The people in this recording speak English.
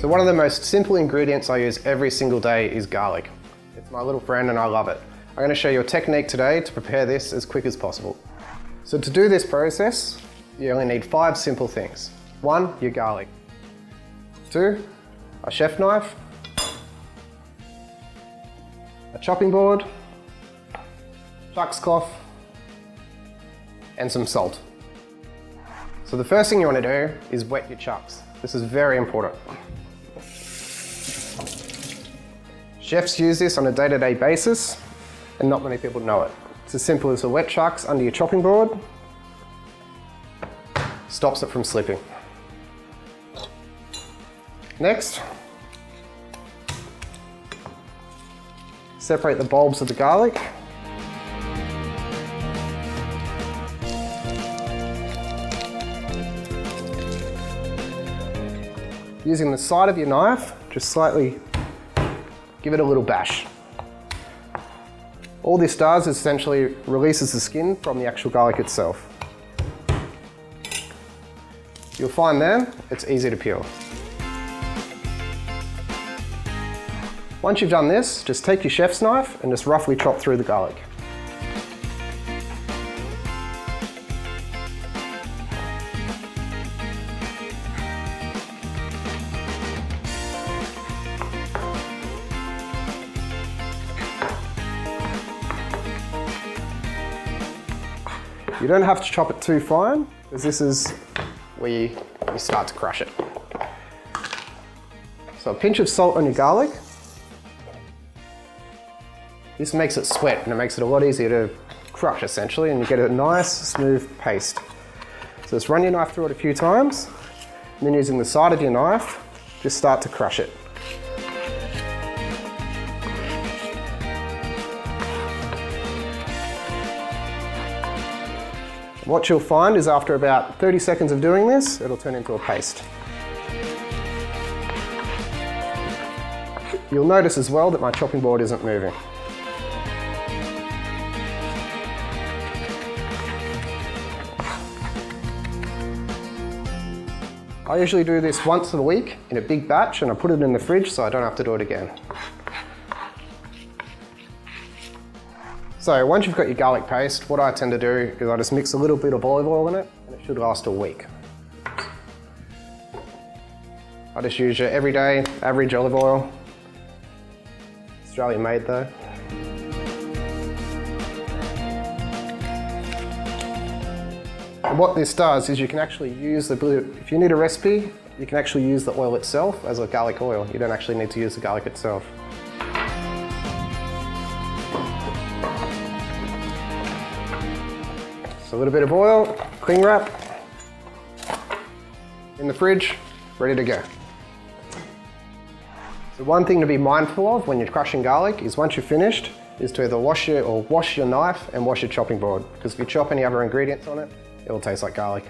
So one of the most simple ingredients I use every single day is garlic. It's my little friend and I love it. I'm going to show you a technique today to prepare this as quick as possible. So to do this process, you only need five simple things. One, your garlic. Two, a chef knife, a chopping board, Chux cloth, and some salt. So the first thing you want to do is wet your Chux. This is very important. Chefs use this on a day-to-day -day basis, and not many people know it. It's as simple as a wet Chux under your chopping board, stops it from slipping. Next, separate the bulbs of the garlic. Using the side of your knife, just slightly give it a little bash. All this does is essentially releases the skin from the actual garlic itself. You'll find then it's easy to peel. Once you've done this, just take your chef's knife and just roughly chop through the garlic. You don't have to chop it too fine, because this is where you, you start to crush it. So a pinch of salt on your garlic. This makes it sweat and it makes it a lot easier to crush essentially and you get a nice smooth paste. So just run your knife through it a few times and then using the side of your knife, just start to crush it. What you'll find is after about 30 seconds of doing this, it'll turn into a paste. You'll notice as well that my chopping board isn't moving. I usually do this once a week in a big batch and I put it in the fridge so I don't have to do it again. So once you've got your garlic paste, what I tend to do is I just mix a little bit of olive oil in it and it should last a week. I just use your everyday average olive oil. Australian made though. And what this does is you can actually use the, blue, if you need a recipe, you can actually use the oil itself as a garlic oil. You don't actually need to use the garlic itself. So a little bit of oil, cling wrap, in the fridge, ready to go. So one thing to be mindful of when you're crushing garlic is once you're finished, is to either wash your, or wash your knife and wash your chopping board. Because if you chop any other ingredients on it, it will taste like garlic.